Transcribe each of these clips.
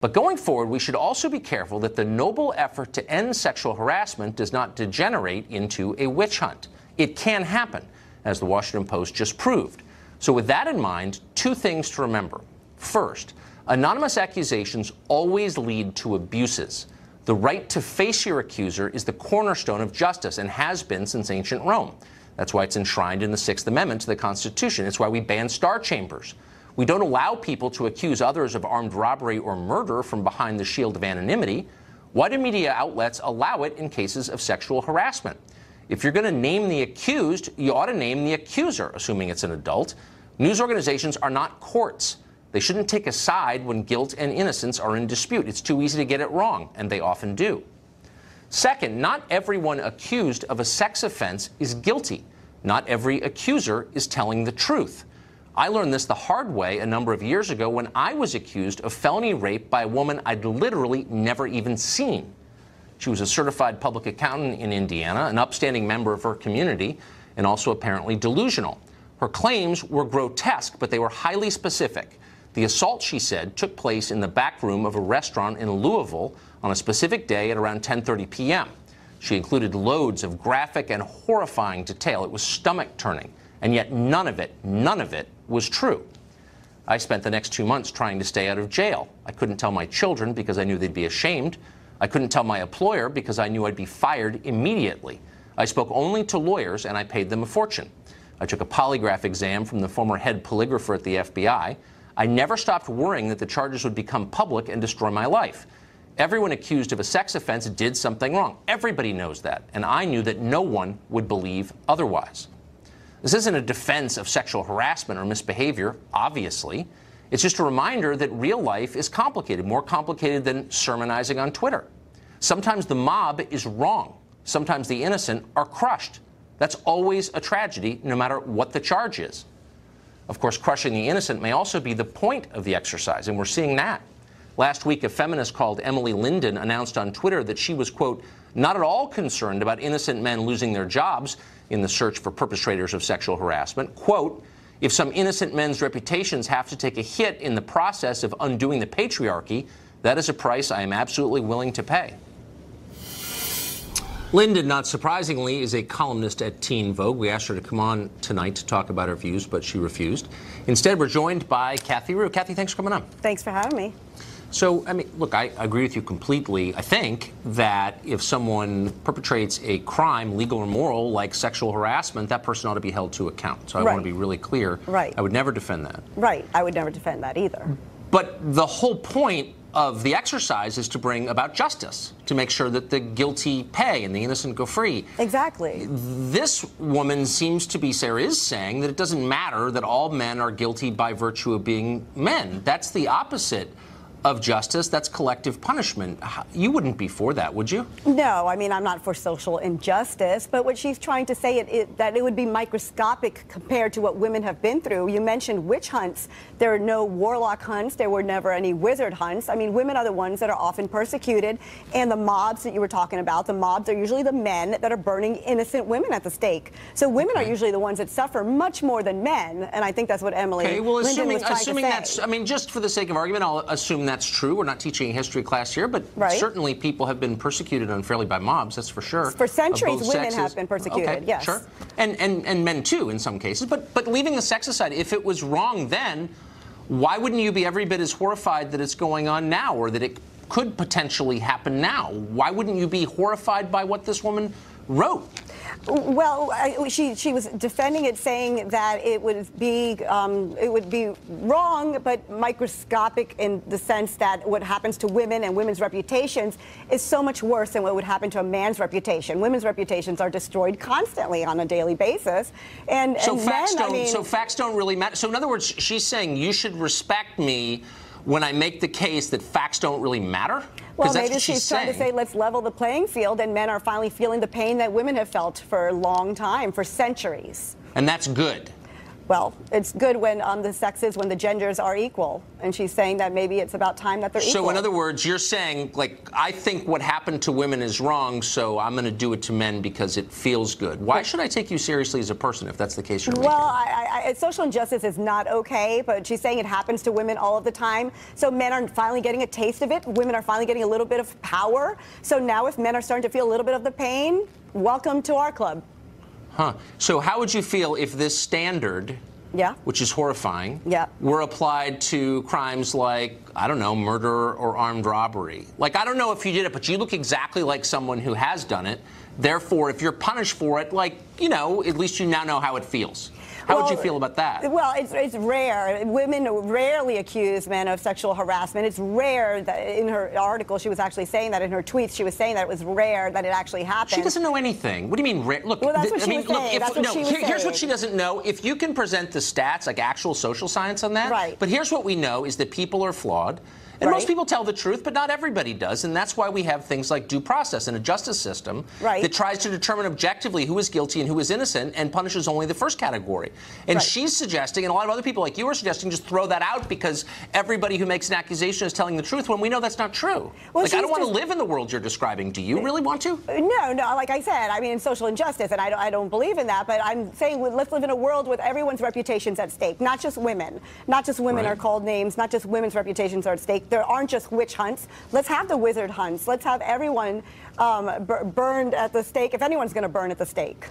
But going forward, we should also be careful that the noble effort to end sexual harassment does not degenerate into a witch hunt. It can happen, as the Washington Post just proved. So, with that in mind, two things to remember. First, anonymous accusations always lead to abuses. The right to face your accuser is the cornerstone of justice and has been since ancient Rome. That's why it's enshrined in the Sixth Amendment to the Constitution. It's why we ban star chambers. We don't allow people to accuse others of armed robbery or murder from behind the shield of anonymity. Why do media outlets allow it in cases of sexual harassment? If you're going to name the accused, you ought to name the accuser, assuming it's an adult. News organizations are not courts. They shouldn't take a side when guilt and innocence are in dispute. It's too easy to get it wrong, and they often do. Second, not everyone accused of a sex offense is guilty. Not every accuser is telling the truth. I learned this the hard way a number of years ago when I was accused of felony rape by a woman I'd literally never even seen. She was a certified public accountant in Indiana, an upstanding member of her community, and also apparently delusional. Her claims were grotesque, but they were highly specific. The assault, she said, took place in the back room of a restaurant in Louisville on a specific day at around 10:30 p.m. She included loads of graphic and horrifying detail. It was stomach turning. And yet none of it, none of it was true. I spent the next two months trying to stay out of jail. I couldn't tell my children because I knew they'd be ashamed. I couldn't tell my employer because I knew I'd be fired immediately. I spoke only to lawyers and I paid them a fortune. I took a polygraph exam from the former head polygrapher at the FBI. I never stopped worrying that the charges would become public and destroy my life. Everyone accused of a sex offense did something wrong. Everybody knows that. And I knew that no one would believe otherwise. This isn't a defense of sexual harassment or misbehavior, obviously. It's just a reminder that real life is complicated, more complicated than sermonizing on Twitter. Sometimes the mob is wrong. Sometimes the innocent are crushed. That's always a tragedy, no matter what the charge is. Of course, crushing the innocent may also be the point of the exercise, and we're seeing that. Last week, a feminist called Emily Lindin announced on Twitter that she was, quote, not at all concerned about innocent men losing their jobs in the search for perpetrators of sexual harassment. Quote, if some innocent men's reputations have to take a hit in the process of undoing the patriarchy, that is a price I am absolutely willing to pay. Lindin, not surprisingly, is a columnist at Teen Vogue. We asked her to come on tonight to talk about her views, but she refused. Instead, we're joined by Kathy Rue. Kathy, thanks for coming on. Thanks for having me. So, I mean, look, I agree with you completely. I think that if someone perpetrates a crime, legal or moral, like sexual harassment, that person ought to be held to account. So I right. want to be really clear. Right. I would never defend that. Right. I would never defend that either. But the whole point of the exercise is to bring about justice, to make sure that the guilty pay and the innocent go free. Exactly. This woman seems to be, Sarah is saying, that it doesn't matter that all men are guilty by virtue of being men. That's the opposite of justice. That's collective punishment. You wouldn't be for that, would you? No, I mean, I'm not for social injustice, but what she's trying to say it, it, that it would be microscopic compared to what women have been through. You mentioned witch hunts. There are no warlock hunts. There were never any wizard hunts. I mean, women are the ones that are often persecuted. And the mobs that you were talking about, the mobs are usually the men that are burning innocent women at the stake. So women okay. are usually the ones that suffer much more than men. And I think that's what Emily okay, well, assuming, assuming that's, I mean, just for the sake of argument, I'll assume that's true. We're not teaching a history class here, but right. certainly people have been persecuted unfairly by mobs. That's for sure. For centuries, women sexes. have been persecuted. Okay, yes, sure, and and and men too in some cases. But but leaving the sex aside, if it was wrong then, why wouldn't you be every bit as horrified that it's going on now, or that it could potentially happen now? Why wouldn't you be horrified by what this woman wrote? Well, I, she she was defending it, saying that it would be um, it would be wrong, but microscopic in the sense that what happens to women and women's reputations is so much worse than what would happen to a man's reputation. Women's reputations are destroyed constantly on a daily basis, and so and facts men, don't. I mean, so facts don't really matter. So in other words, she's saying you should respect me when I make the case that facts don't really matter? Well, maybe she's, she's trying to say let's level the playing field, and men are finally feeling the pain that women have felt for a long time, for centuries. And that's good. Well, it's good when um, the sexes, when the genders are equal. And she's saying that maybe it's about time that they're so equal. So, in other words, you're saying, like, I think what happened to women is wrong, so I'm going to do it to men because it feels good. Why should I take you seriously as a person if that's the case you're well, making? Well, I, I, social injustice is not okay, but she's saying it happens to women all of the time. So men are finally getting a taste of it. Women are finally getting a little bit of power. So now if men are starting to feel a little bit of the pain, welcome to our club. Huh. So how would you feel if this standard, yeah. which is horrifying, yeah. were applied to crimes like, I don't know, murder or armed robbery? Like, I don't know if you did it, but you look exactly like someone who has done it. Therefore, if you're punished for it, like, you know, at least you now know how it feels. How well, would you feel about that? Well, it's, it's rare. Women rarely accuse men of sexual harassment. It's rare that in her article she was actually saying that in her tweets she was saying that it was rare that it actually happened. She doesn't know anything. What do you mean rare? Look, well, that's what I she mean, was saying. look, if, that's what no, she was here, here's what she doesn't know. If you can present the stats, like actual social science on that, right. but here's what we know is that people are flawed. And right. most people tell the truth, but not everybody does. And that's why we have things like due process and a justice system right. that tries to determine objectively who is guilty and who is innocent and punishes only the first category. And right. she's suggesting, and a lot of other people like you are suggesting, just throw that out because everybody who makes an accusation is telling the truth when we know that's not true. Well, like, I don't want to live in the world you're describing. Do you really want to? Uh, no, no. Like I said, I mean, in social injustice, and I don't, I don't believe in that, but I'm saying let's live in a world with everyone's reputations at stake, not just women. Not just women are called names, not just women's reputations are at stake. There aren't just witch hunts. Let's have the wizard hunts. Let's have everyone um, burned at the stake, if anyone's going to burn at the stake.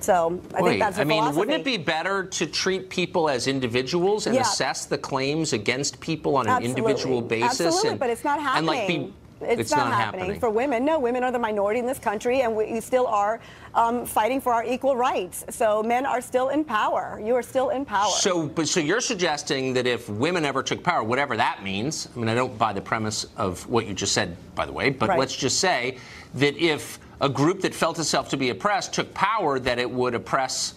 So I Wait, think that's I mean, philosophy. wouldn't it be better to treat people as individuals and yeah. assess the claims against people on an individual basis? Absolutely, and, but it's not happening. And like be, it's, it's not, not happening. happening. for women. No, women are the minority in this country, and we still are um, fighting for our equal rights. So men are still in power. You are still in power. So, but so you're suggesting that if women ever took power, whatever that means. I mean, I don't buy the premise of what you just said, by the way. But right. let's just say that if a group that felt itself to be oppressed took power, that it would oppress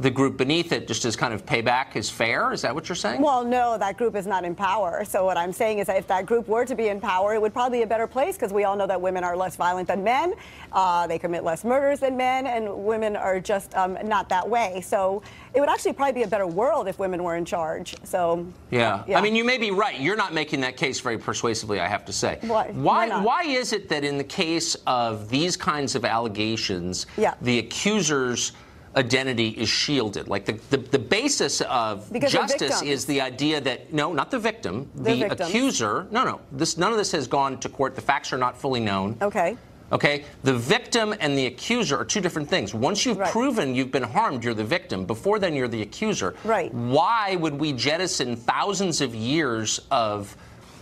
the group beneath it just as kind of payback is fair? Is that what you're saying? Well, no, that group is not in power. So what I'm saying is that if that group were to be in power, it would probably be a better place because we all know that women are less violent than men. Uh, they commit less murders than men, and women are just um, not that way. So it would actually probably be a better world if women were in charge. So yeah. yeah. I mean, you may be right. You're not making that case very persuasively, I have to say. Why? Why? Why, why is it that in the case of these kinds of allegations, yeah. the accusers identity is shielded. Like the, the, the basis of because justice is the idea that no, not the victim, the accuser. No, no. This none of this has gone to court. The facts are not fully known. Okay. Okay, the victim and the accuser are two different things. Once you've right. proven you've been harmed, you're the victim. Before then, you're the accuser. Right. Why would we jettison thousands of years of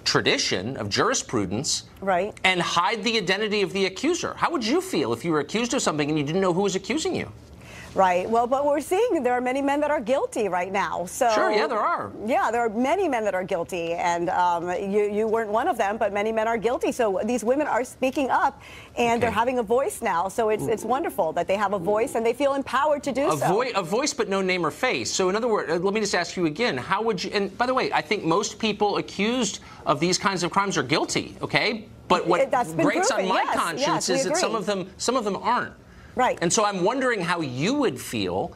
tradition, of jurisprudence, right. and hide the identity of the accuser? How would you feel if you were accused of something and you didn't know who was accusing you? Right. Well, but we're seeing there are many men that are guilty right now. So sure, yeah, there are. Yeah, there are many men that are guilty, and um, you you weren't one of them, but many men are guilty. So these women are speaking up, and okay. they're having a voice now. So it's it's wonderful that they have a voice and they feel empowered to do a so. Vo- a voice, but no name or face. So in other words, let me just ask you again: How would you? And by the way, I think most people accused of these kinds of crimes are guilty. Okay, but what grates proven. on my yes, conscience yes, is that some of them some of them aren't. Right. And so I'm wondering how you would feel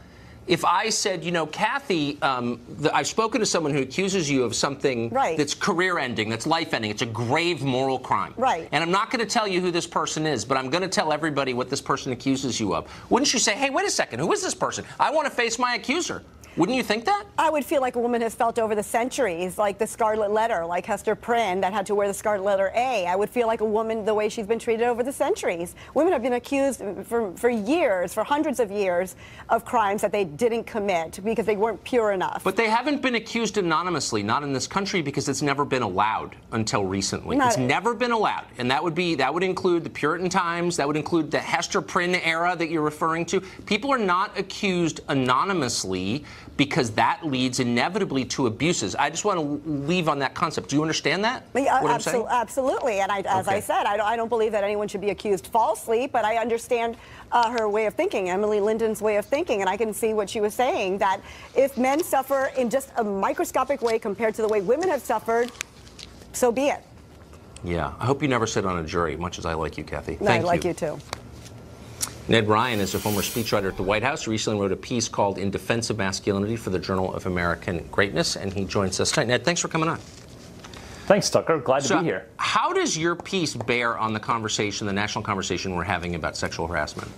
if I said, you know, Kathy, um, the, I've spoken to someone who accuses you of something right. that's career ending, that's life ending, it's a grave moral crime. Right. And I'm not going to tell you who this person is, but I'm going to tell everybody what this person accuses you of. Wouldn't you say, hey, wait a second, who is this person? I want to face my accuser. Wouldn't you think that? I would feel like a woman has felt over the centuries, like the scarlet letter, like Hester Prynne that had to wear the scarlet letter A. I would feel like a woman the way she's been treated over the centuries. Women have been accused for, for years, for hundreds of years, of crimes that they didn't commit because they weren't pure enough. But they haven't been accused anonymously, not in this country, because it's never been allowed until recently. Not it's never been allowed, and that would be that would include the Puritan times, that would include the Hester Prynne era that you're referring to. People are not accused anonymously because that leads inevitably to abuses. I just want to leave on that concept. Do you understand that? Yeah, what absol- I'm? Absolutely. And I, as okay. I said, I don't, I don't, believe that anyone should be accused falsely, but I understand uh, her way of thinking, Emily Lindin's way of thinking, and I can see what she was saying that if men suffer in just a microscopic way compared to the way women have suffered, so be it. Yeah. I hope you never sit on a jury, much as I like you, Kathy. No, Thank I like you. you too. Ned Ryan is a former speechwriter at the White House. He recently wrote a piece called In Defense of Masculinity for the Journal of American Greatness, and he joins us tonight. Ned, thanks for coming on. Thanks, Tucker. Glad So to be here. How does your piece bear on the conversation, the national conversation we're having about sexual harassment?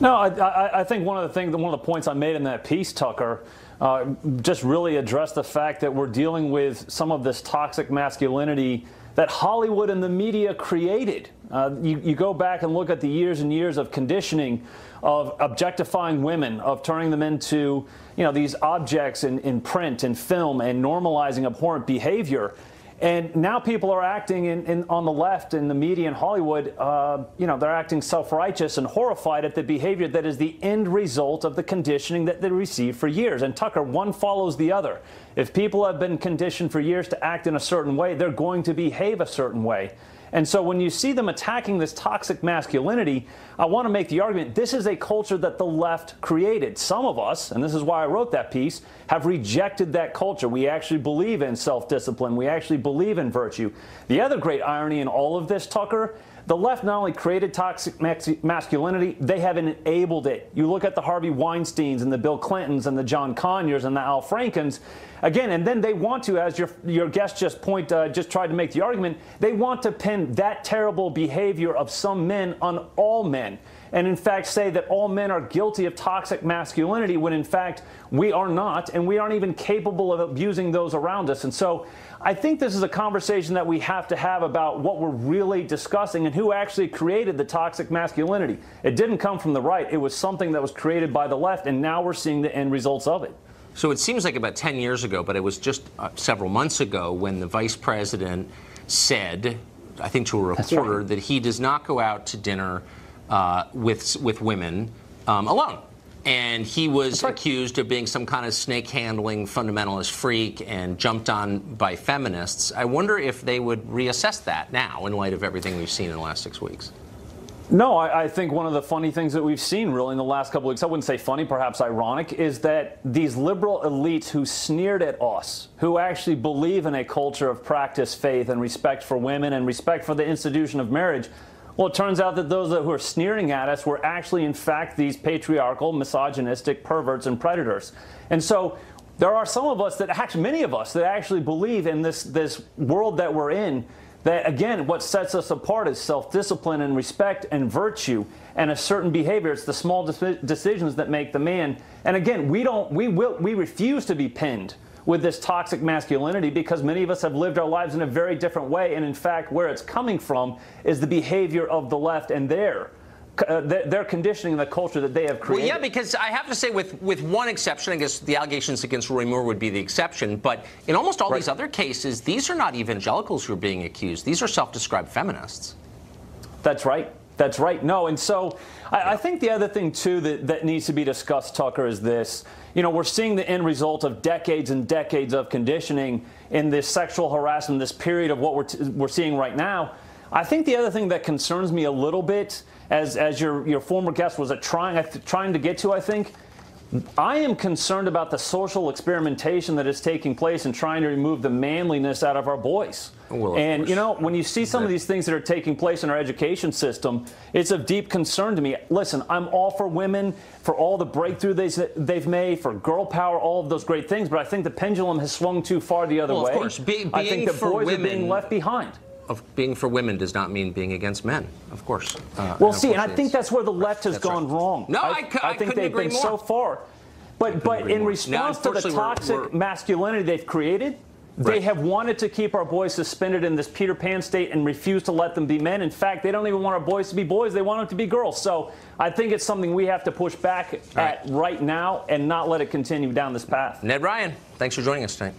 No, I, I, I think one of the things, one of the points I made in that piece, Tucker, uh, just really addressed the fact that we're dealing with some of this toxic masculinity that Hollywood and the media created. Uh, you, you go back and look at the years and years of conditioning, of objectifying women, of turning them into, you know, these objects in, in print and film, and normalizing abhorrent behavior. And now people are acting in, in, on the left in the media in Hollywood, uh, you know, they're acting self-righteous and horrified at the behavior that is the end result of the conditioning that they received for years. And Tucker, one follows the other. If people have been conditioned for years to act in a certain way, they're going to behave a certain way. And so when you see them attacking this toxic masculinity, I want to make the argument this is a culture that the left created. Some of us, and this is why I wrote that piece, have rejected that culture. We actually believe in self discipline, we actually believe in virtue. The other great irony in all of this, Tucker, the left not only created toxic masculinity, they have enabled it. You look at the Harvey Weinsteins and the Bill Clintons and the John Conyers and the Al Frankens, again, and then they want to, as your your guest just point uh, just tried to make the argument, they want to pin that terrible behavior of some men on all men and in fact say that all men are guilty of toxic masculinity when in fact we are not and we aren't even capable of abusing those around us. And so I think this is a conversation that we have to have about what we're really discussing and who actually created the toxic masculinity. It didn't come from the right. It was something that was created by the left and now we're seeing the end results of it. So it seems like about 10 years ago, but it was just uh, several months ago when the vice president said, I think to a reporter, right. that he does not go out to dinner uh, with with women um, alone. And he was right. accused of being some kind of snake handling fundamentalist freak and jumped on by feminists. I wonder if they would reassess that now in light of everything we've seen in the last six weeks. No, I, I, think one of the funny things that we've seen really in the last couple of weeks, I wouldn't say funny, perhaps ironic, is that these liberal elites who sneered at us, who actually believe in a culture of practice, faith, and respect for women and respect for the institution of marriage, well, it turns out that those who are sneering at us were actually, in fact, these patriarchal, misogynistic perverts and predators. And so there are some of us that actually, many of us, that actually believe in this, this world that we're in. That again, what sets us apart is self discipline and respect and virtue and a certain behavior. It's the small decisions that make the man. And again, we don't, we will, we refuse to be pinned with this toxic masculinity because many of us have lived our lives in a very different way. And in fact, where it's coming from is the behavior of the left and their. Uh, they're conditioning the culture that they have created. Well, yeah, because I have to say, with with one exception, I guess the allegations against Roy Moore would be the exception. But in almost all right. these other cases, these are not evangelicals who are being accused. These are self-described feminists. That's right. That's right. No, and so I, I, think the other thing too that, that needs to be discussed, Tucker, is this. You know, we're seeing the end result of decades and decades of conditioning in this sexual harassment, this period of what we're, t- we're seeing right now. I think the other thing that concerns me a little bit, as, as your, your former guest was trying, trying to get to, I think, I am concerned about the social experimentation that is taking place and trying to remove the manliness out of our boys. Well, and course. you know, when you see some of these things that are taking place in our education system, it's of deep concern to me. Listen, I'm all for women, for all the breakthrough they've made, for girl power, all of those great things. But I think the pendulum has swung too far the other well, way. Of course, Be- I think the boys women, are being left behind of being for women does not mean being against men, of course. Uh, well, see, and I think that's where the left has gone right. wrong. No, I, I, I, I think they've been more. so far. But but in response now, to the toxic we're, we're, masculinity they've created, Right. They have wanted to keep our boys suspended in this Peter Pan state and refuse to let them be men. In fact, they don't even want our boys to be boys. They want them to be girls. So I think it's something we have to push back All at right. right now and not let it continue down this path. Ned Ryan, thanks for joining us tonight.